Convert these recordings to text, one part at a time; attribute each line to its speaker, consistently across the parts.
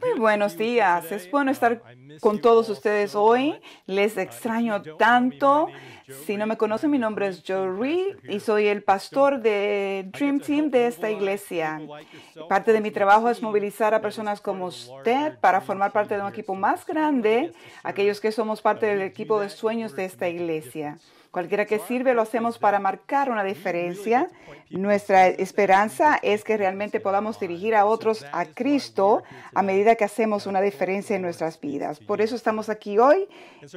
Speaker 1: Muy buenos días. Es bueno estar con todos ustedes hoy. Les extraño tanto. Si no me conocen, mi nombre es Joe Reed y soy el pastor de Dream Team de esta iglesia. Parte de mi trabajo es movilizar a personas como usted para formar parte de un equipo más grande, aquellos que somos parte del equipo de sueños de esta iglesia. Cualquiera que sirve lo hacemos para marcar una diferencia. Nuestra esperanza es que realmente podamos dirigir a otros a Cristo a medida que hacemos una diferencia en nuestras vidas. Por eso estamos aquí hoy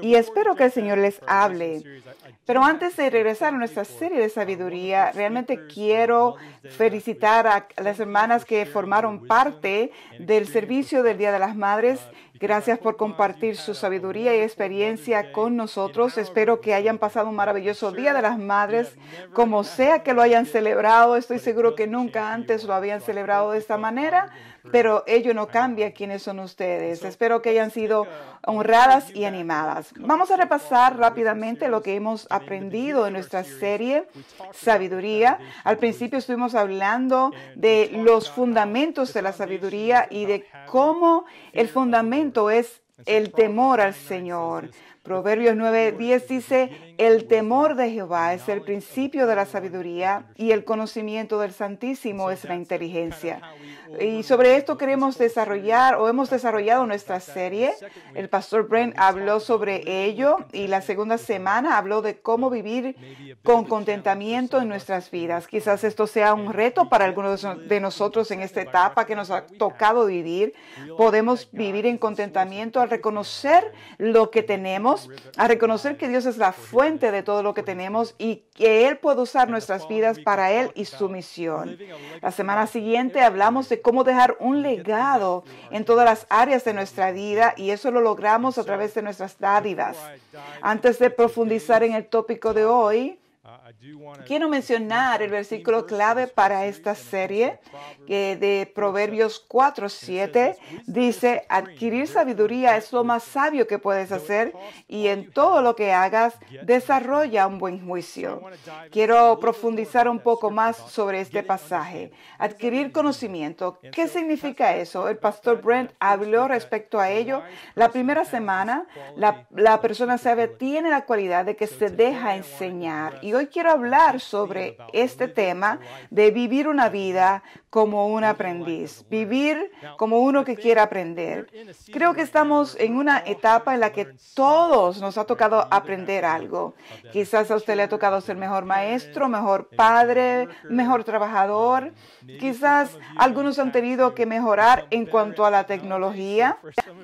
Speaker 1: y espero que el Señor les hable. Pero antes de regresar a nuestra serie de sabiduría, realmente quiero felicitar a las hermanas que formaron parte del servicio del Día de las Madres Gracias por compartir su sabiduría y experiencia con nosotros. Espero que hayan pasado un maravilloso Día de las Madres, como sea que lo hayan celebrado. Estoy seguro que nunca antes lo habían celebrado de esta manera, pero ello no cambia quiénes son ustedes. Espero que hayan sido honradas y animadas. Vamos a repasar rápidamente lo que hemos aprendido en nuestra serie Sabiduría. Al principio estuvimos hablando de los fundamentos de la sabiduría y de cómo el fundamento es el temor al Señor. Proverbios 9:10 dice, el temor de Jehová es el principio de la sabiduría y el conocimiento del Santísimo es la inteligencia. Y sobre esto queremos desarrollar o hemos desarrollado nuestra serie. El pastor Brent habló sobre ello y la segunda semana habló de cómo vivir con contentamiento en nuestras vidas. Quizás esto sea un reto para algunos de nosotros en esta etapa que nos ha tocado vivir. Podemos vivir en contentamiento al reconocer lo que tenemos, a reconocer que Dios es la fuente de todo lo que tenemos y que Él puede usar nuestras vidas para Él y su misión. La semana siguiente hablamos de cómo dejar un legado en todas las áreas de nuestra vida y eso lo logramos a través de nuestras dádivas. Antes de profundizar en el tópico de hoy, Quiero mencionar el versículo clave para esta serie que de Proverbios 4, 7 dice, adquirir sabiduría es lo más sabio que puedes hacer y en todo lo que hagas desarrolla un buen juicio. Quiero profundizar un poco más sobre este pasaje. Adquirir conocimiento. ¿Qué significa eso? El pastor Brent habló respecto a ello. La primera semana, la, la persona sabia tiene la cualidad de que se deja enseñar. Y hoy quiero hablar sobre este tema de vivir una vida como un aprendiz, vivir como uno que quiere aprender. Creo que estamos en una etapa en la que todos nos ha tocado aprender algo. Quizás a usted le ha tocado ser mejor maestro, mejor padre, mejor trabajador. Quizás algunos han tenido que mejorar en cuanto a la tecnología.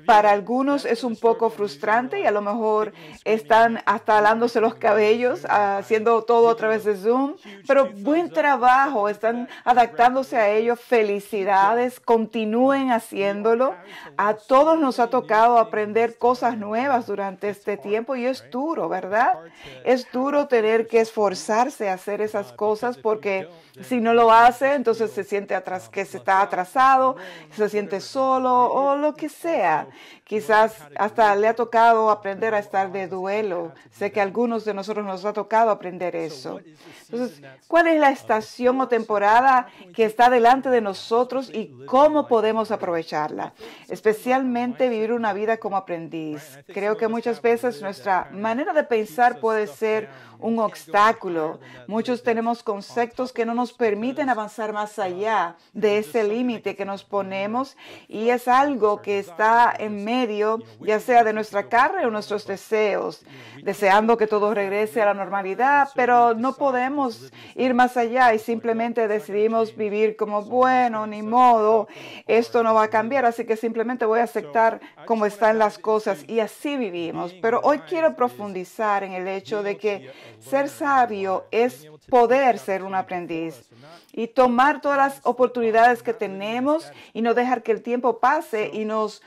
Speaker 1: Para algunos es un poco frustrante y a lo mejor están hasta alándose los cabellos, haciendo todo a través de Zoom, pero buen trabajo, están adaptándose a ello. Felicidades, continúen haciéndolo. A todos nos ha tocado aprender cosas nuevas durante este tiempo y es duro, ¿verdad? Es duro tener que esforzarse a hacer esas cosas porque si no lo hace, entonces se siente atrás, que se está atrasado, se siente solo o lo que sea. Quizás hasta le ha tocado aprender a estar de duelo. Sé que algunos de nosotros nos ha tocado aprender eso. Entonces, ¿cuál es la estación o temporada que está delante de nosotros y cómo podemos aprovecharla? Especialmente vivir una vida como aprendiz. Creo que muchas veces nuestra manera de pensar puede ser un obstáculo. Muchos tenemos conceptos que no nos permiten avanzar más allá de ese límite que nos ponemos y es algo que está en medio, ya sea de nuestra carne o nuestros deseos, deseando que todo regrese a la normalidad, pero no podemos ir más allá y simplemente decidimos vivir como, bueno, ni modo, esto no va a cambiar, así que simplemente voy a aceptar cómo están las cosas y así vivimos. Pero hoy quiero profundizar en el hecho de que ser sabio es poder ser un aprendiz y tomar todas las oportunidades que tenemos y no dejar que el tiempo pase y, nos,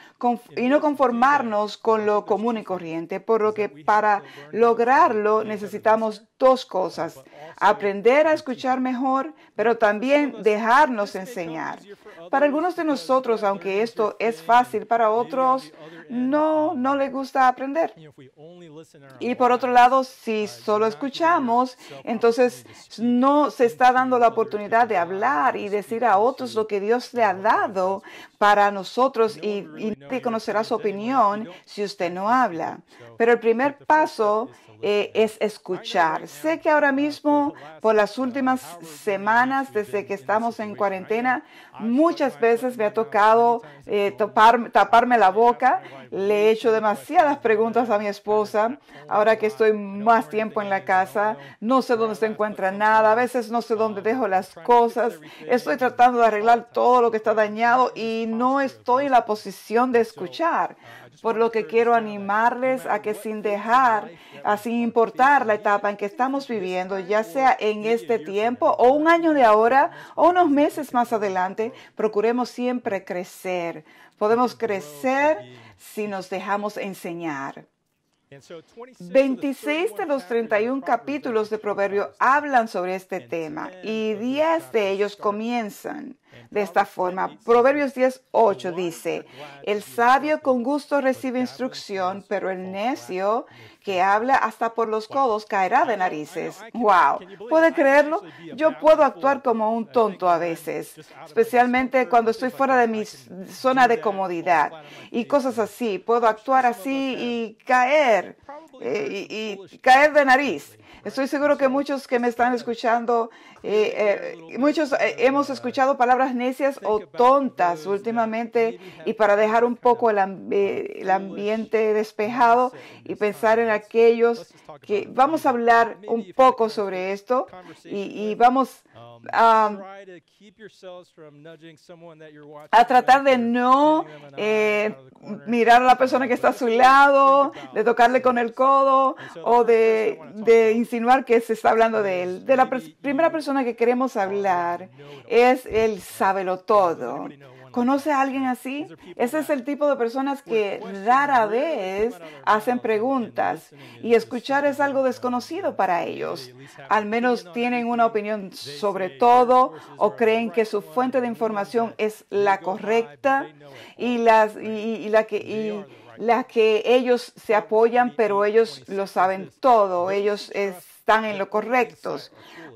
Speaker 1: no conformarnos con lo común y corriente. Por lo que para lograrlo necesitamos dos cosas, aprender a escuchar mejor, pero también dejarnos enseñar. Para algunos de nosotros, aunque esto es fácil, para otros no, no le gusta aprender. Y por otro lado, si solo escuchamos, entonces no se está dando la oportunidad de hablar y decir a otros lo que Dios le ha dado para nosotros y, y conocerá su opinión si usted no habla. Pero el primer paso eh, es escuchar. Sé que ahora mismo, por las últimas semanas, desde que estamos en cuarentena, muchas veces me ha tocado eh, taparme la boca. Le he hecho demasiadas preguntas a mi esposa. Ahora que estoy más tiempo en la casa, no sé dónde se encuentra nada. A veces no sé dónde dejo las cosas. Estoy tratando de arreglar todo lo que está dañado y no estoy en la posición de escuchar por lo que quiero animarles a que sin dejar, sin importar la etapa en que estamos viviendo, ya sea en este tiempo o un año de ahora o unos meses más adelante, procuremos siempre crecer. Podemos crecer si nos dejamos enseñar. 26 de los 31 capítulos de Proverbio hablan sobre este tema y 10 de ellos comienzan de esta forma. Proverbios 10.8 dice, el sabio con gusto recibe instrucción, pero el necio que habla hasta por los codos caerá de narices. ¡Wow! ¿Puede creerlo? Yo puedo actuar como un tonto a veces, especialmente cuando estoy fuera de mi zona de comodidad y cosas así. Puedo actuar así y caer, eh, y caer de nariz. Estoy seguro que muchos que me están escuchando, eh, eh, muchos eh, hemos escuchado palabras necias o tontas últimamente y para dejar un poco el, el, ambiente despejado y pensar en aquellos que vamos a hablar un poco sobre esto y, y vamos a, a, tratar de no eh, mirar a la persona que está a su lado, de tocarle con el codo o de, de insinuar que se está hablando de él. De la primera persona que queremos hablar es el sábelo todo. ¿Conoce a alguien así? Ese es el tipo de personas que rara vez hacen preguntas y escuchar es algo desconocido para ellos. Al menos tienen una opinión sobre todo o creen que su fuente de información es la correcta y, las, y, la que... Y, la que ellos se apoyan, pero ellos lo saben todo, ellos están en lo correctos.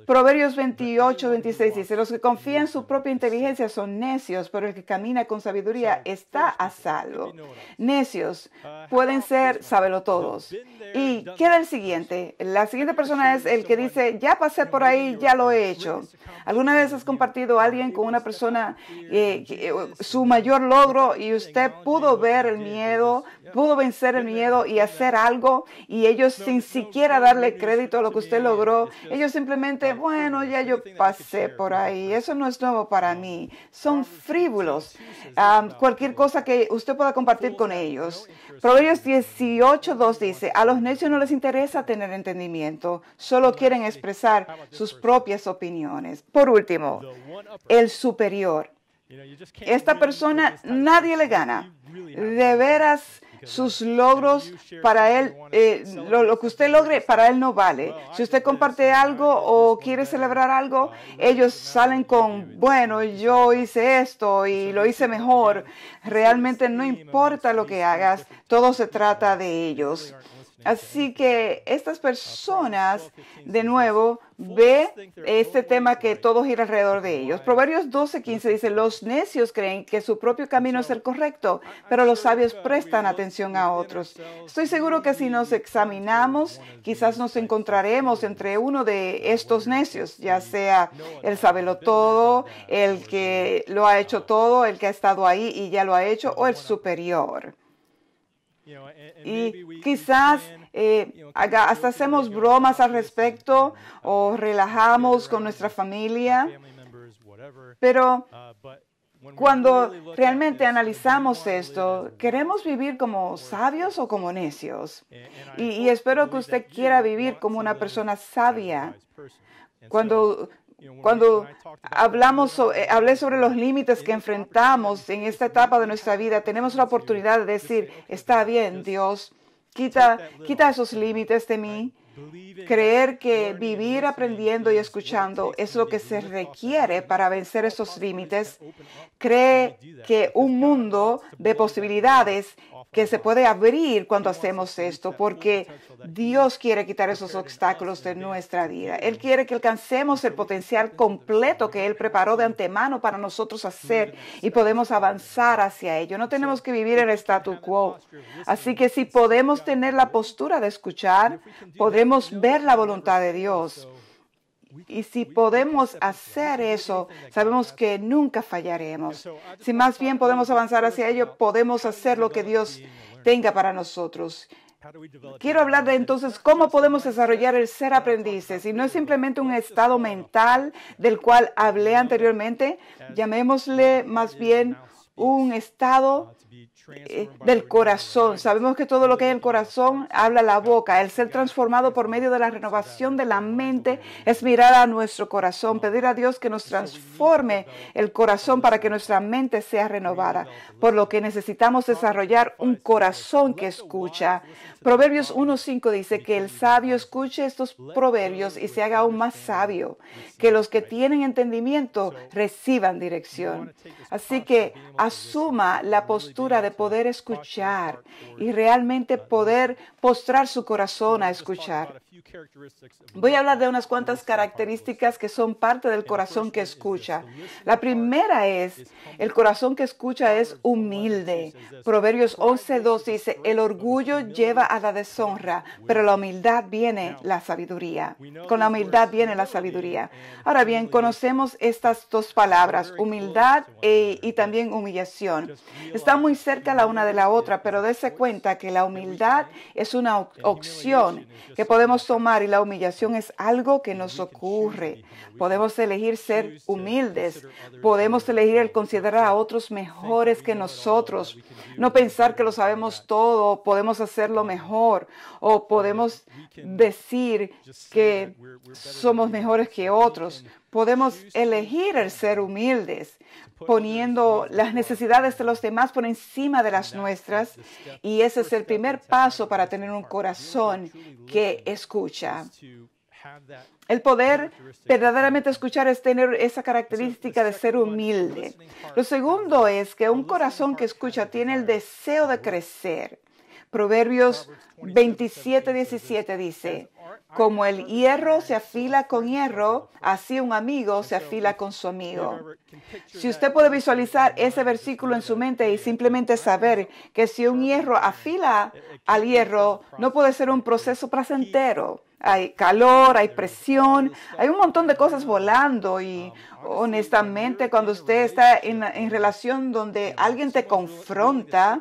Speaker 1: Proverbios 28, 26 dice, los que confían en su propia inteligencia son necios, pero el que camina con sabiduría está a salvo. Necios pueden ser todos. Y queda el siguiente. La siguiente persona es el que dice, ya pasé por ahí, ya lo he hecho. ¿Alguna vez has compartido a alguien con una persona eh, su mayor logro y usted pudo ver el miedo, pudo vencer el miedo y hacer algo y ellos sin siquiera darle crédito a lo que usted logró, ellos simplemente, bueno, ya yo pasé por ahí, eso no es nuevo para mí, son frívolos. cualquier cosa que usted pueda compartir con ellos. Proverbios 18.2 dice, a los necios no les interesa tener entendimiento, solo quieren expresar sus propias opiniones. Por último, el superior. Esta persona nadie le gana. De veras, sus logros para él, eh, lo, que usted logre para él no vale. Si usted comparte algo o quiere celebrar algo, ellos salen con, bueno, yo hice esto y lo hice mejor. Realmente no importa lo que hagas, todo se trata de ellos. Así que estas personas, de nuevo, ve este tema que todo gira alrededor de ellos. Proverbios 12, 15 dice, los necios creen que su propio camino es el correcto, pero los sabios prestan atención a otros. Estoy seguro que si nos examinamos, quizás nos encontraremos entre uno de estos necios, ya sea el sabelo todo, el que lo ha hecho todo, el que ha estado ahí y ya lo ha hecho, o el superior. Y quizás eh, hasta hacemos bromas al respecto o relajamos con nuestra familia, pero uh, cuando realmente analizamos esto, ¿queremos vivir como sabios o como necios? y espero que usted quiera vivir como una persona sabia. Cuando cuando hablamos, eh, hablé sobre los límites que enfrentamos en esta etapa de nuestra vida, tenemos la oportunidad de decir, está bien, Dios, quita, quita esos límites de mí. Creer que vivir aprendiendo y escuchando es lo que se requiere para vencer esos límites, cree que un mundo de posibilidades que se puede abrir cuando hacemos esto, porque Dios quiere quitar esos obstáculos de nuestra vida. Él quiere que alcancemos el potencial completo que Él preparó de antemano para nosotros hacer y podemos avanzar hacia ello. No tenemos que vivir en el statu quo. Así que si podemos tener la postura de escuchar, podremos ver la voluntad de Dios. Y si podemos hacer eso, sabemos que nunca fallaremos. Si más bien podemos avanzar hacia ello, podemos hacer lo que Dios tenga para nosotros. Quiero hablar de entonces cómo podemos desarrollar el ser aprendices. Y no es simplemente un estado mental del cual hablé anteriormente, llamémosle más bien un estado eh, del corazón. Sabemos que todo lo que hay en el corazón habla la boca. El ser transformado por medio de la renovación de la mente es mirar a nuestro corazón, pedir a Dios que nos transforme el corazón para que nuestra mente sea renovada. Por lo que necesitamos desarrollar un corazón que escucha. Proverbios 1.5 dice que el sabio escuche estos proverbios y se haga aún más sabio. Que los que tienen entendimiento reciban dirección. Así que asuma la postura de poder escuchar y realmente poder postrar su corazón a escuchar. Voy a hablar de unas cuantas características que son parte del corazón que escucha. La primera es, el corazón que escucha es humilde. Proverbios 11.2 dice, el orgullo lleva a la deshonra, pero la humildad viene la sabiduría. Con la humildad viene la sabiduría. Ahora bien, conocemos estas dos palabras, humildad e, y también humillación. Están muy cerca la una de la otra, pero dése cuenta que la humildad es una opción que podemos tomar y la humillación es algo que nos ocurre. Podemos elegir ser humildes, podemos elegir el considerar a otros mejores que nosotros, no pensar que lo sabemos todo, podemos hacerlo mejor o podemos decir que somos mejores que otros. Podemos elegir el ser humildes, poniendo las necesidades de los demás por encima de las nuestras. Y ese es el primer paso para tener un corazón que escucha. El poder verdaderamente escuchar es tener esa característica de ser humilde. Lo segundo es que un corazón que escucha tiene el deseo de crecer. Proverbios 27, 17 dice, como el hierro se afila con hierro, así un amigo se afila con su amigo. Si usted puede visualizar ese versículo en su mente y simplemente saber que si un hierro afila al hierro, no puede ser un proceso placentero. Hay calor, hay presión, hay un montón de cosas volando y honestamente cuando usted está en, en relación donde alguien te confronta,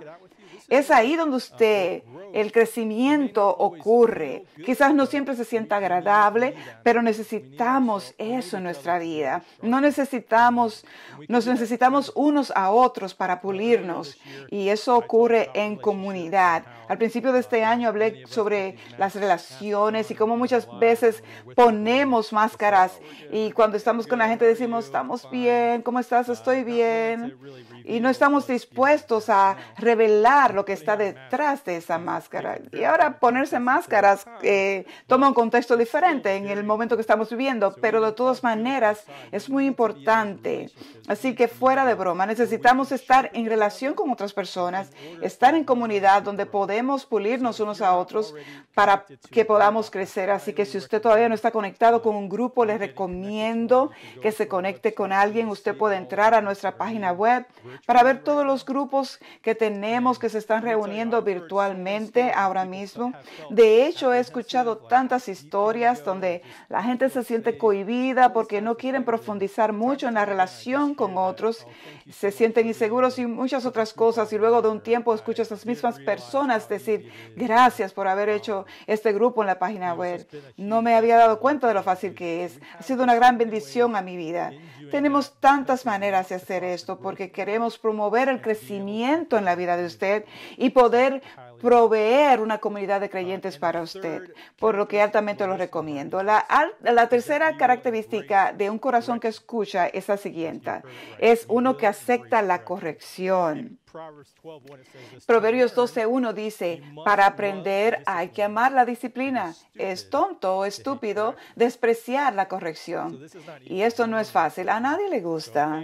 Speaker 1: es ahí donde usted, el crecimiento ocurre. Quizás no siempre se sienta agradable, pero necesitamos eso en nuestra vida. No necesitamos, nos necesitamos unos a otros para pulirnos y eso ocurre en comunidad. Al principio de este año hablé sobre las relaciones y cómo muchas veces ponemos máscaras y cuando estamos con la gente decimos, estamos bien, ¿cómo estás? Estoy bien. Y no estamos dispuestos a revelar que está detrás de esa máscara. Y ahora ponerse máscaras eh, toma un contexto diferente en el momento que estamos viviendo, pero de todas maneras es muy importante. Así que fuera de broma, necesitamos estar en relación con otras personas, estar en comunidad donde podemos pulirnos unos a otros para que podamos crecer. Así que si usted todavía no está conectado con un grupo, les recomiendo que se conecte con alguien. Usted puede entrar a nuestra página web para ver todos los grupos que tenemos que se están reuniendo virtualmente ahora mismo. De hecho, he escuchado tantas historias donde la gente se siente cohibida porque no quieren profundizar mucho en la relación con otros, se sienten inseguros y muchas otras cosas. Y luego de un tiempo escucho a esas mismas personas decir, gracias por haber hecho este grupo en la página web. No me había dado cuenta de lo fácil que es. Ha sido una gran bendición a mi vida. Tenemos tantas maneras de hacer esto porque queremos promover el crecimiento en la vida de usted y poder proveer una comunidad de creyentes para usted, por lo que altamente lo recomiendo. La, la tercera característica de un corazón que escucha es la siguiente. Es uno que acepta la corrección. Proverbios 12.1 dice, para aprender hay que amar la disciplina. Es tonto o estúpido despreciar la corrección. Y esto no es fácil. A nadie le gusta.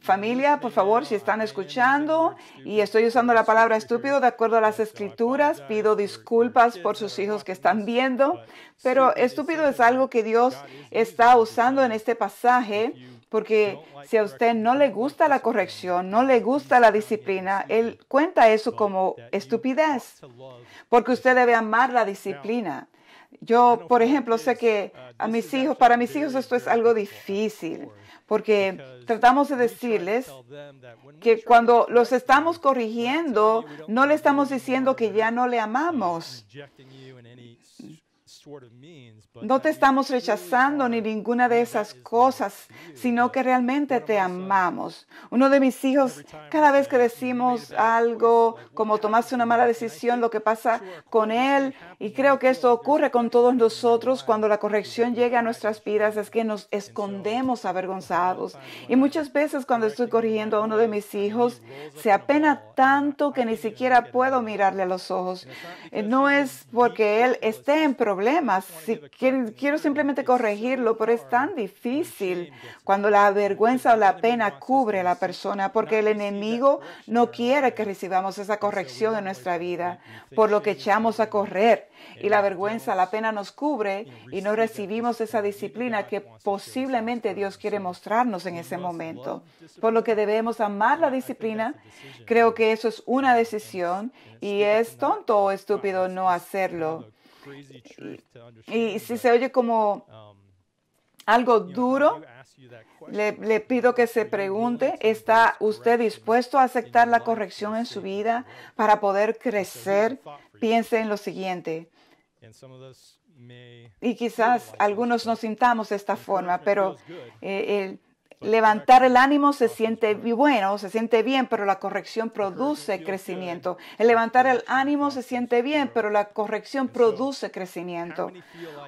Speaker 1: Familia, por favor, si están escuchando y estoy usando la palabra estúpido de acuerdo a las escrituras, pido disculpas por sus hijos que están viendo, pero estúpido es algo que Dios está usando en este pasaje porque si a usted no le gusta la corrección, no le gusta la disciplina, Él cuenta eso como estupidez, porque usted debe amar la disciplina. Yo, por ejemplo, sé que a mis hijos, para mis hijos esto es algo difícil, porque tratamos de decirles que cuando los estamos corrigiendo, no le estamos diciendo que ya no le amamos. No te estamos rechazando ni ninguna de esas cosas, sino que realmente te amamos. Uno de mis hijos, cada vez que decimos algo como tomaste una mala decisión, lo que pasa con él, y creo que esto ocurre con todos nosotros cuando la corrección llega a nuestras vidas, es que nos escondemos avergonzados. Y muchas veces cuando estoy corrigiendo a uno de mis hijos, se apena tanto que ni siquiera puedo mirarle a los ojos. Eh, no es porque él esté en problemas, si quiero simplemente corregirlo, pero es tan difícil cuando la vergüenza o la pena cubre a la persona, porque el enemigo no quiere que recibamos esa corrección en nuestra vida, por lo que echamos a correr. Y la vergüenza, la pena nos cubre y no recibimos esa disciplina que posiblemente Dios quiere mostrarnos en ese momento. Por lo que debemos amar la disciplina. Creo que eso es una decisión y es tonto o estúpido no hacerlo. Y, si se oye como um, algo duro, le, le, pido que se pregunte, ¿está usted dispuesto a aceptar la corrección en su vida para poder crecer? Piense en lo siguiente. Y quizás algunos nos sintamos de esta forma, pero eh, el, Levantar el ánimo se siente bueno, se siente bien, pero la corrección produce crecimiento. El levantar el ánimo se siente bien, pero la corrección produce crecimiento.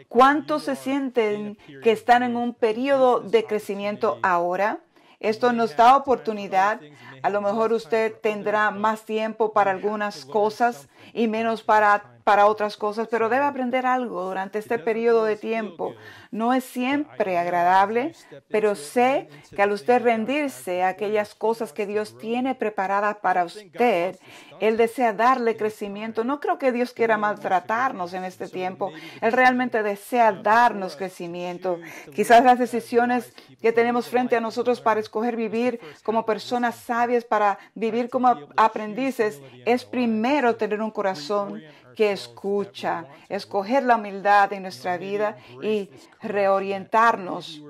Speaker 1: ¿Cuántos se sienten que están en un periodo de crecimiento ahora? Esto nos da oportunidad. A lo mejor usted tendrá más tiempo para algunas cosas y menos para para otras cosas, pero debe aprender algo durante este periodo de tiempo. No es siempre agradable, pero sé que al usted rendirse a aquellas cosas que Dios tiene preparadas para usted, Él desea darle crecimiento. No creo que Dios quiera maltratarnos en este tiempo. Él realmente desea darnos crecimiento. Quizás las decisiones que tenemos frente a nosotros para escoger vivir como personas sabias, para vivir como aprendices, es primero tener un corazón que escucha, escoger la humildad en nuestra vida y reorientarnos.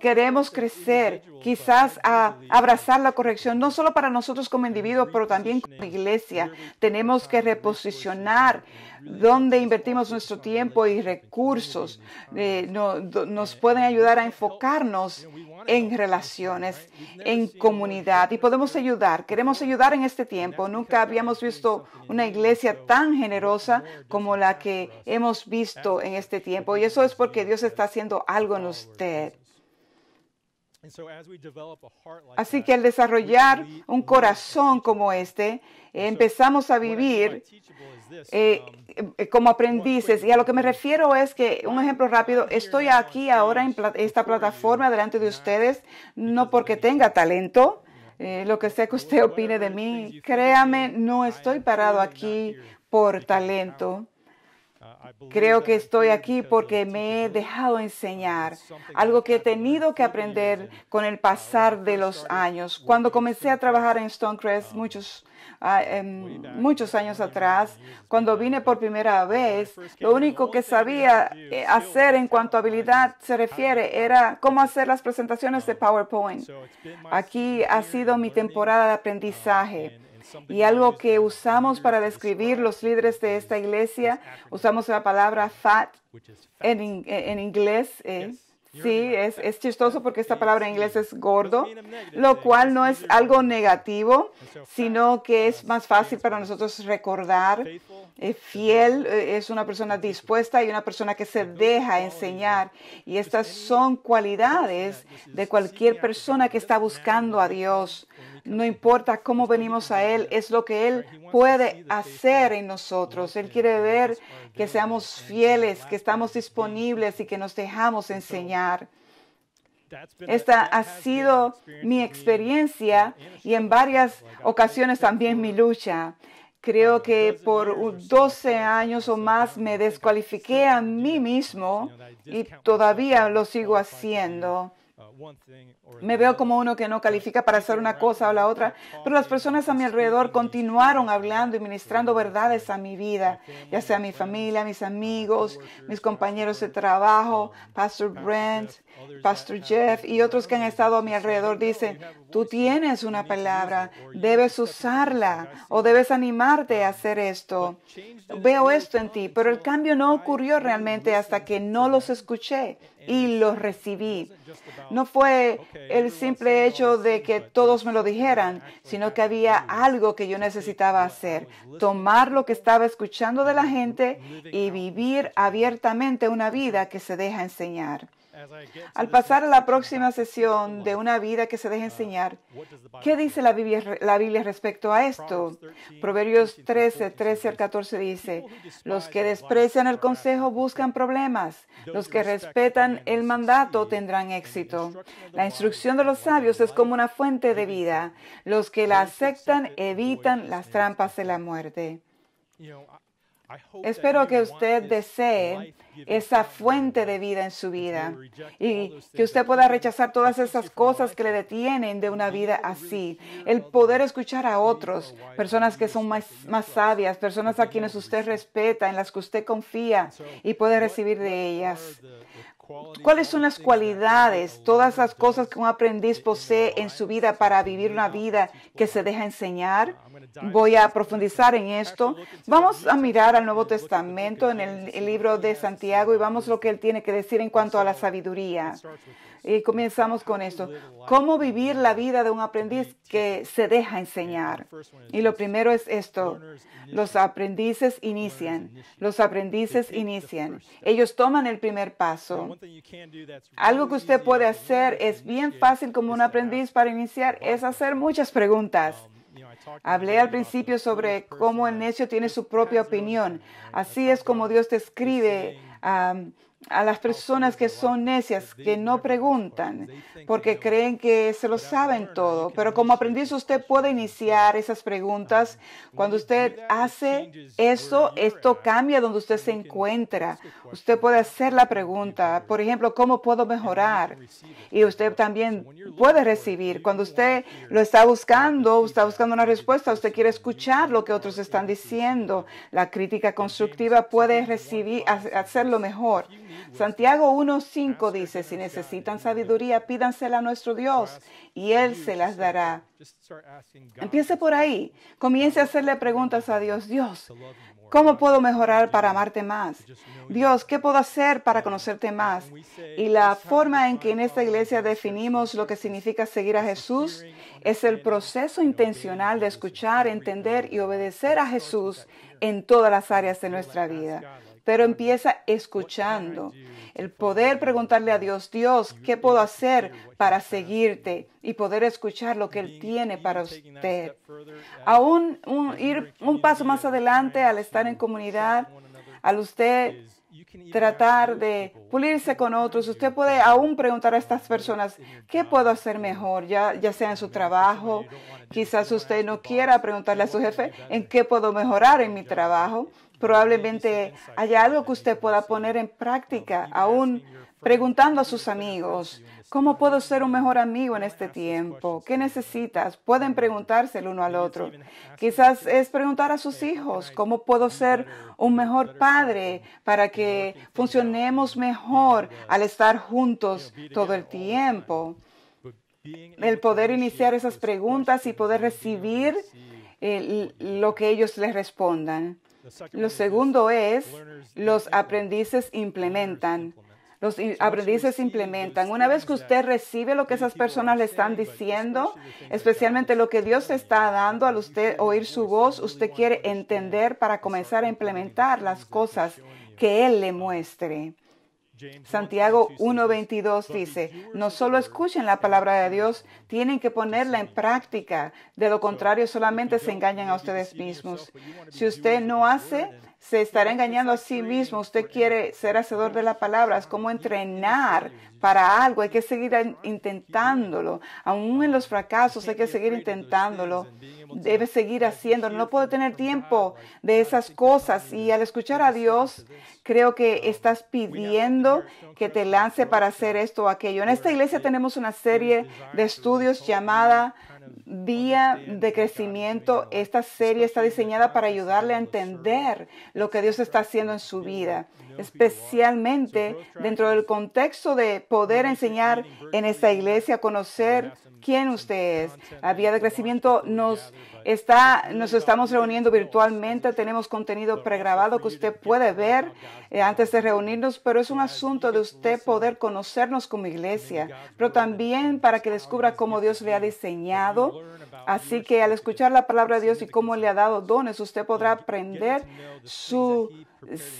Speaker 1: Queremos crecer, quizás a abrazar la corrección, no solo para nosotros como individuos, pero también como iglesia. Tenemos que reposicionar dónde invertimos nuestro tiempo y recursos. Eh, nos pueden ayudar a enfocarnos en relaciones, en comunidad y podemos ayudar. Queremos ayudar en este tiempo. Nunca habíamos visto una iglesia tan generosa como la que hemos visto en este tiempo y eso es porque Dios está haciendo algo en usted. Así que al desarrollar un corazón como este, empezamos a vivir eh, um, eh, como aprendices. Y a lo que me refiero es que, un ejemplo rápido, estoy aquí ahora en esta plataforma delante de ustedes, no porque tenga talento, eh, lo que sea que usted opine de mí, créame, no estoy parado aquí por talento. Creo que estoy aquí porque me he dejado enseñar algo que he tenido que aprender con el pasar de los años. Cuando comencé a trabajar en Stonecrest muchos, ah, em, años atrás, cuando vine por primera vez, lo único que sabía eh, hacer en cuanto a habilidad se refiere era cómo hacer las presentaciones de PowerPoint. Aquí ha sido mi temporada de aprendizaje y algo que usamos para describir los líderes de esta iglesia, usamos la palabra fat en, en inglés. Eh, Sí, es, es, chistoso porque esta palabra en inglés es gordo, lo cual no es algo negativo, sino que es más fácil para nosotros recordar. Eh, fiel eh, es una persona dispuesta y una persona que se deja enseñar. Y estas son cualidades de cualquier persona que está buscando a Dios. No importa cómo venimos a Él, es lo que Él puede hacer en nosotros. Él quiere ver que seamos fieles, que estamos disponibles y que nos dejamos enseñar. Esta ha sido mi experiencia y en varias ocasiones también mi lucha. Creo que por 12 años o más me descualifiqué a mí mismo y todavía lo sigo haciendo. Me veo como uno que no califica para hacer una cosa o la otra, pero las personas a mi alrededor continuaron hablando y ministrando verdades a mi vida, ya sea mi familia, mis amigos, mis compañeros de trabajo, Pastor Brent, Pastor Jeff y otros que han estado a mi alrededor dicen, tú tienes una palabra, debes usarla o debes animarte a hacer esto. Veo esto en ti, pero el cambio no ocurrió realmente hasta que no los escuché y los recibí. No fue el simple hecho de que todos me lo dijeran, sino que había algo que yo necesitaba hacer, tomar lo que estaba escuchando de la gente y vivir abiertamente una vida que se deja enseñar. Al pasar a la próxima sesión de una vida que se deja enseñar, ¿qué dice la Biblia, la Biblia respecto a esto? Proverbios 13, 13 al 14 dice, los que desprecian el consejo buscan problemas, los que respetan el mandato tendrán éxito. La instrucción de los sabios es como una fuente de vida, los que la aceptan evitan las trampas de la muerte. Espero que usted desee esa fuente de vida en su vida y que usted pueda rechazar todas esas cosas que le detienen de una vida así. El poder escuchar a otros, personas que son más, más sabias, personas a quienes usted respeta, en las que usted confía y puede recibir de ellas. ¿Cuáles son las cualidades, todas las cosas que un aprendiz posee en su vida para vivir una vida que se deja enseñar? Voy a profundizar en esto. Vamos a mirar al Nuevo Testamento en el, libro de Santiago y vamos lo que él tiene que decir en cuanto a la sabiduría. Y comenzamos con esto. ¿Cómo vivir la vida de un aprendiz que se deja enseñar? Y lo primero es esto. Los aprendices inician. Los aprendices inician. Ellos toman el primer paso. Algo que usted puede hacer es bien fácil como un aprendiz para iniciar, es hacer muchas preguntas. Hablé al principio sobre cómo el necio tiene su propia opinión. Así es como Dios describe a las personas que son necias, que no preguntan, porque creen que se lo saben todo. Pero como aprendiz usted puede iniciar esas preguntas. Cuando usted hace eso, esto cambia donde usted se encuentra. Usted puede hacer la pregunta, por ejemplo, ¿cómo puedo mejorar? Y usted también puede recibir. Cuando usted lo está buscando, está buscando una respuesta, usted quiere escuchar lo que otros están diciendo. La crítica constructiva puede recibir, hacerlo mejor. Santiago 1.5 dice, si necesitan sabiduría, pídansela a nuestro Dios y Él se las dará. Empiece por ahí. Comience a hacerle preguntas a Dios. Dios, ¿cómo puedo mejorar para amarte más? Dios, ¿qué puedo hacer para conocerte más? Y la forma en que en esta iglesia definimos lo que significa seguir a Jesús es el proceso intencional de escuchar, entender y obedecer a Jesús en todas las áreas de nuestra vida pero empieza escuchando. El poder preguntarle a Dios, Dios, ¿qué puedo hacer para seguirte? Y poder escuchar lo que Él tiene para usted. Aún ir un paso más adelante al estar en comunidad, al usted tratar de pulirse con otros. Usted puede aún preguntar a estas personas, ¿qué puedo hacer mejor? Ya, ya sea en su trabajo, quizás usted no quiera preguntarle a su jefe, ¿en qué puedo mejorar en mi trabajo? Probablemente haya algo que usted pueda poner en práctica, aún preguntando a sus amigos, ¿cómo puedo ser un mejor amigo en este tiempo? ¿Qué necesitas? Pueden preguntarse el uno al otro. Quizás es preguntar a sus hijos, ¿cómo puedo ser un mejor padre para que funcionemos mejor al estar juntos todo el tiempo? El poder iniciar esas preguntas y poder recibir lo que ellos les respondan. Lo segundo es, los aprendices implementan. Los aprendices implementan. Una vez que usted recibe lo que esas personas le están diciendo, especialmente lo que Dios está dando al usted oír su voz, usted quiere entender para comenzar a implementar las cosas que Él le muestre. Santiago 1.22 dice, no solo escuchen la palabra de Dios, tienen que ponerla en práctica. De lo contrario, solamente se engañan a ustedes mismos. Si usted no hace, se estará engañando a sí mismo. Usted quiere ser hacedor de la palabra. Es como entrenar para algo. Hay que seguir intentándolo. Aún en los fracasos hay que seguir intentándolo. Debe seguir haciéndolo. No puede tener tiempo de esas cosas. Y al escuchar a Dios, creo que estás pidiendo que te lance para hacer esto o aquello. En esta iglesia tenemos una serie de estudios llamada Vía de Crecimiento. Esta serie está diseñada para ayudarle a entender lo que Dios está haciendo en su vida, especialmente dentro del contexto de poder enseñar en esta iglesia, conocer quién usted es. La Vía de Crecimiento nos Está, nos estamos reuniendo virtualmente, tenemos contenido pregrabado que usted puede ver eh, antes de reunirnos, pero es un asunto de usted poder conocernos como iglesia, pero también para que descubra cómo Dios le ha diseñado. Así que al escuchar la palabra de Dios y cómo le ha dado dones, usted podrá aprender su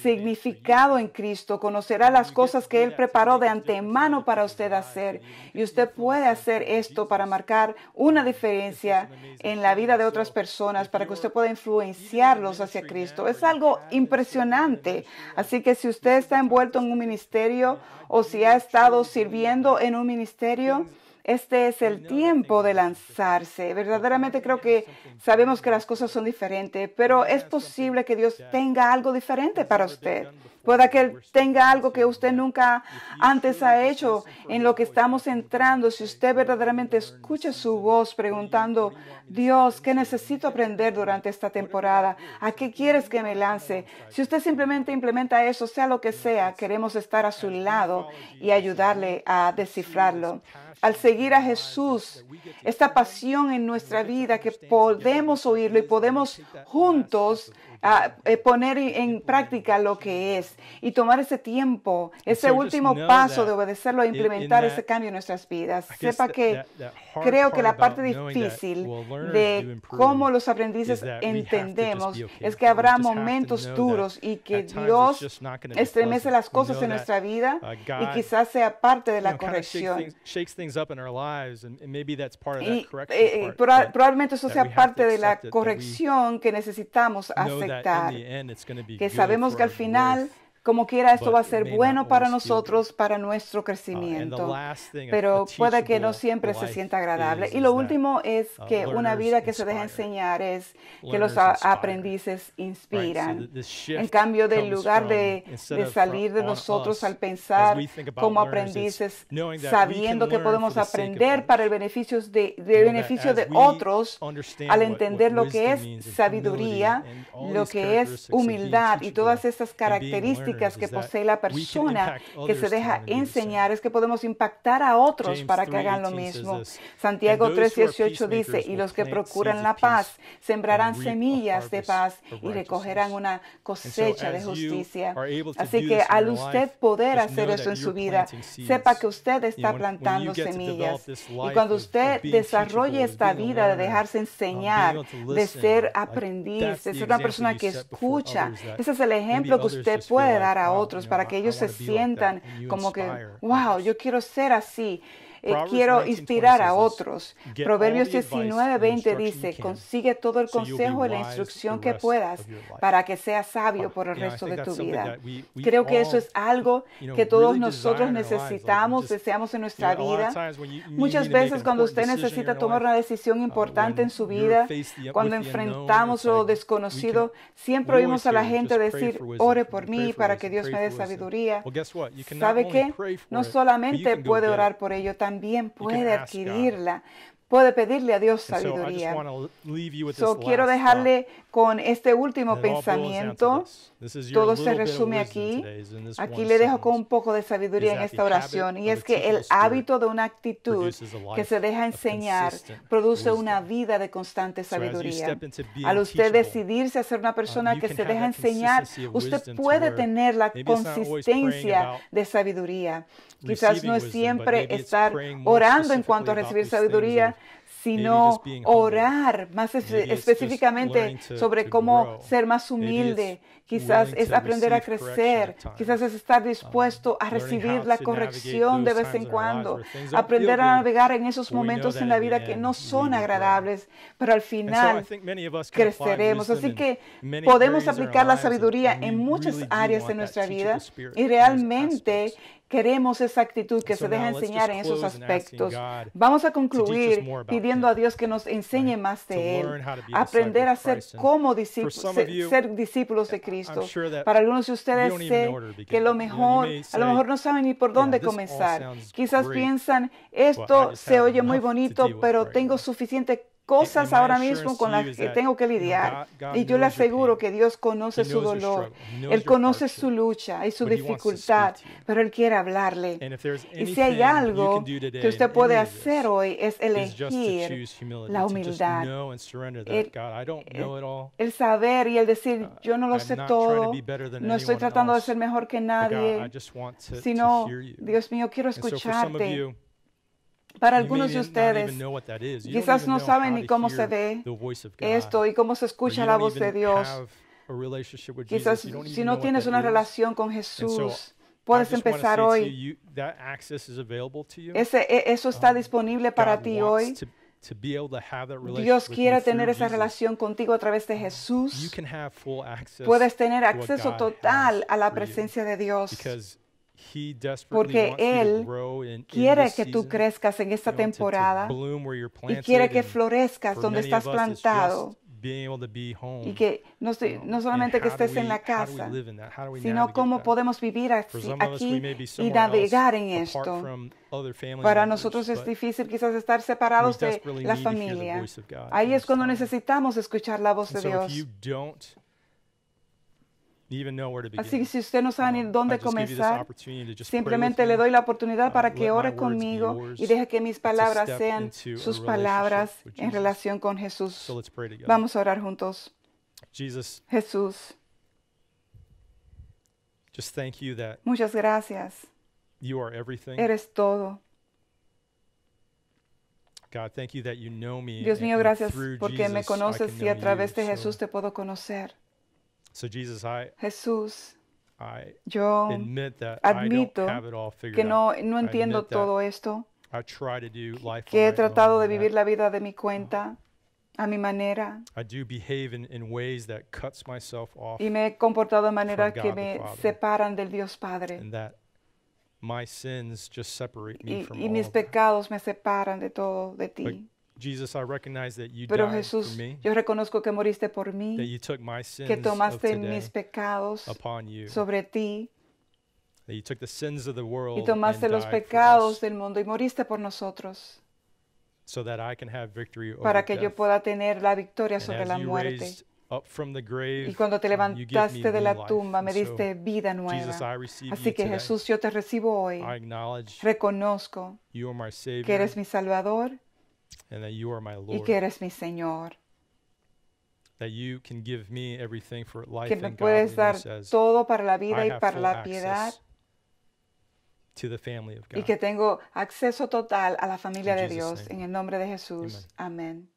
Speaker 1: significado en Cristo, conocerá las cosas que Él preparó de antemano para usted hacer. Y usted puede hacer esto para marcar una diferencia en la vida de otras personas, para que usted pueda influenciarlos hacia Cristo. Es algo impresionante. Así que si usted está envuelto en un ministerio o si ha estado sirviendo en un ministerio, este es el tiempo de lanzarse. Verdaderamente creo que sabemos que las cosas son diferentes, pero es posible que Dios tenga algo diferente para usted. Pueda que Él tenga algo que usted nunca antes ha hecho en lo que estamos entrando. Si usted verdaderamente escucha su voz preguntando, Dios, ¿qué necesito aprender durante esta temporada? ¿A qué quieres que me lance? Si usted simplemente implementa eso, sea lo que sea, queremos estar a su lado y ayudarle a descifrarlo al seguir a Jesús, esta pasión en nuestra vida que podemos oírlo y podemos juntos a eh, poner en práctica lo que es y tomar ese tiempo, ese último paso de obedecerlo e implementar ese cambio en nuestras vidas. Sepa que creo que la parte difícil de cómo los aprendices entendemos es que habrá momentos duros y que Dios estremece las cosas en nuestra vida uh, y quizás sea parte de la corrección. Y probablemente eso sea parte de la corrección que necesitamos hacer que sabemos que al final como quiera, esto va a ser bueno para nosotros, para nuestro uh, crecimiento, pero puede que no siempre se sienta agradable. Y lo último es uh, que una vida que se deja enseñar es que los aprendices inspiran. En cambio, del lugar de, salir de nosotros al pensar como aprendices, sabiendo que podemos aprender para el beneficio de, beneficio de otros, al entender lo que es sabiduría, lo que es humildad y todas estas características que posee la persona que se deja enseñar es que podemos impactar a otros para que hagan lo mismo. Santiago 3:18 dice, y los que procuran la paz sembrarán semillas de paz y recogerán una cosecha de justicia. Así que al usted poder hacer eso en su vida, sepa que usted está plantando semillas. Y cuando usted desarrolle esta vida de dejarse enseñar, de ser aprendiz, de ser una persona que escucha, ese es el ejemplo que usted puede dar a otros para que ellos se sientan como que, wow, yo quiero ser así. Eh, quiero inspirar a otros. Proverbios 19, 20 dice, consigue todo el consejo y la instrucción que puedas para que seas sabio por el resto de tu vida. Creo que eso es algo que todos nosotros necesitamos, deseamos en nuestra vida. Muchas veces cuando usted necesita tomar una decisión uh, importante en su vida, cuando enfrentamos lo desconocido, siempre oímos a la gente decir, ore por mí para que Dios me dé sabiduría. ¿Sabe qué? No solamente puede orar por ello, también puede adquirirla puede pedirle a Dios sabiduría. So, quiero dejarle con este último pensamiento. Todo se resume aquí. Aquí le dejo con un poco de sabiduría
Speaker 2: is
Speaker 1: en esta
Speaker 2: the habit
Speaker 1: oración y
Speaker 2: of
Speaker 1: es que el hábito de una actitud que se deja enseñar produce una vida de constante sabiduría. Al usted decidirse a ser una persona
Speaker 2: you
Speaker 1: que se deja enseñar, usted puede tener la consistencia de sabiduría. Quizás no es siempre estar orando en cuanto a recibir sabiduría, sino orar más específicamente sobre cómo ser más humilde. Quizás es aprender a crecer. Quizás es estar dispuesto a
Speaker 2: learning
Speaker 1: recibir la corrección de vez en cuando. Aprender a navegar en esos momentos en la vida que no son agradables, pero al final creceremos. Así que podemos aplicar la sabiduría en muchas áreas de nuestra vida y realmente queremos esa actitud que se deja enseñar en esos aspectos. Vamos a concluir pidiendo a Dios que nos enseñe más de Él, aprender a ser como discípulos, ser, discípulos de
Speaker 2: I'm
Speaker 1: Cristo. Para algunos de ustedes sé que lo mejor, a lo mejor no saben ni por
Speaker 2: "Yeah,
Speaker 1: dónde comenzar. Quizás piensan, esto se oye muy bonito, pero tengo
Speaker 2: now."
Speaker 1: suficiente cosas ahora mismo con las que tengo que lidiar. Y yo le aseguro que Dios conoce su dolor. Él conoce su lucha y su dificultad, pero Él quiere hablarle. Y si hay algo que usted puede hacer hoy es elegir la humildad. El-
Speaker 2: God, I don't know it all.
Speaker 1: el saber y el decir, yo no lo sé todo, no estoy tratando de ser mejor que nadie,
Speaker 2: just want to, to
Speaker 1: sino. Dios mío, quiero escucharte. Para algunos de ustedes, quizás no saben ni cómo se ve esto y cómo se escucha la voz de Dios. Quizás si no tienes una relación con Jesús, puedes empezar hoy. Ese, e- eso está
Speaker 2: Um,
Speaker 1: disponible para ti hoy. Dios quiere tener esa relación contigo a través de
Speaker 2: You
Speaker 1: Jesús. Puedes tener acceso total a la presencia de Dios.
Speaker 2: Because He desperately
Speaker 1: Porque Él Quiere que tú crezcas en esta temporada
Speaker 2: bloom where you're
Speaker 1: y quiere que florezcas donde estás plantado.
Speaker 2: just being able to be home,
Speaker 1: Y que no, no
Speaker 2: and
Speaker 1: solamente que estés en la casa, sino cómo podemos vivir aquí
Speaker 2: be
Speaker 1: y navegar en esto.
Speaker 2: from other family
Speaker 1: Para nosotros es difícil quizás estar separados de la familia. Ahí es cuando necesitamos escuchar la voz de Dios.
Speaker 2: you don't even know where to begin,
Speaker 1: Así que si usted no sabe ni
Speaker 2: um,
Speaker 1: dónde comenzar, simplemente
Speaker 2: me.
Speaker 1: le doy la oportunidad
Speaker 2: Uh,
Speaker 1: para que ore conmigo y deje que mis palabras sean sus palabras en relación con Jesús.
Speaker 2: So let's pray together.
Speaker 1: Vamos a orar juntos. Jesús,
Speaker 2: just thank you that
Speaker 1: muchas gracias.
Speaker 2: you are everything.
Speaker 1: Eres todo.
Speaker 2: God, thank you that you know me.
Speaker 1: Dios mío, gracias porque me conoces y a través de Jesús te puedo conocer.
Speaker 2: So Jesus, I,
Speaker 1: Jesús, yo
Speaker 2: admit that I
Speaker 1: admito
Speaker 2: don't have it all figured
Speaker 1: que no, no entiendo todo esto,
Speaker 2: I try to do life
Speaker 1: que he tratado de vivir
Speaker 2: that
Speaker 1: la vida de mi cuenta, a mi manera,
Speaker 2: I do behave in, in ways that cuts myself off
Speaker 1: y me he comportado de manera que me separan del Dios Padre.
Speaker 2: and that my sins just separate me
Speaker 1: Y,
Speaker 2: from
Speaker 1: y mis pecados me separan de todo de ti.
Speaker 2: Jesus, I recognize that you
Speaker 1: Pero
Speaker 2: died
Speaker 1: Jesús,
Speaker 2: for me,
Speaker 1: yo reconozco que moriste por
Speaker 2: that
Speaker 1: mí,
Speaker 2: you took my sins
Speaker 1: que
Speaker 2: of
Speaker 1: tomaste
Speaker 2: today
Speaker 1: mis pecados
Speaker 2: upon you,
Speaker 1: sobre ti
Speaker 2: that you took the sins of the world
Speaker 1: y tomaste
Speaker 2: and
Speaker 1: los
Speaker 2: died for
Speaker 1: pecados
Speaker 2: us,
Speaker 1: del mundo y moriste por nosotros
Speaker 2: so that I can have victory over
Speaker 1: para que yo
Speaker 2: death.
Speaker 1: pueda tener la victoria
Speaker 2: And
Speaker 1: sobre
Speaker 2: as
Speaker 1: la
Speaker 2: you
Speaker 1: muerte.
Speaker 2: raised up from the grave,
Speaker 1: Y cuando te
Speaker 2: you give me
Speaker 1: levantaste de
Speaker 2: new
Speaker 1: la
Speaker 2: life.
Speaker 1: tumba, me
Speaker 2: And so,
Speaker 1: diste vida
Speaker 2: Jesus,
Speaker 1: nueva.
Speaker 2: I receive
Speaker 1: Así
Speaker 2: you
Speaker 1: que
Speaker 2: today.
Speaker 1: Jesús, yo te recibo hoy.
Speaker 2: I acknowledge
Speaker 1: Reconozco
Speaker 2: you are my Savior
Speaker 1: que eres mi Salvador
Speaker 2: and that you are my
Speaker 1: y
Speaker 2: Lord.
Speaker 1: que eres mi Señor.
Speaker 2: that you can give me everything for life
Speaker 1: Que me
Speaker 2: and
Speaker 1: puedes dar todo para la vida y
Speaker 2: have
Speaker 1: para la piedad
Speaker 2: access to the family of
Speaker 1: y
Speaker 2: God.
Speaker 1: que tengo acceso total a la familia
Speaker 2: In
Speaker 1: de
Speaker 2: Jesus'
Speaker 1: Dios.
Speaker 2: name.
Speaker 1: En el nombre de Jesús. Amén.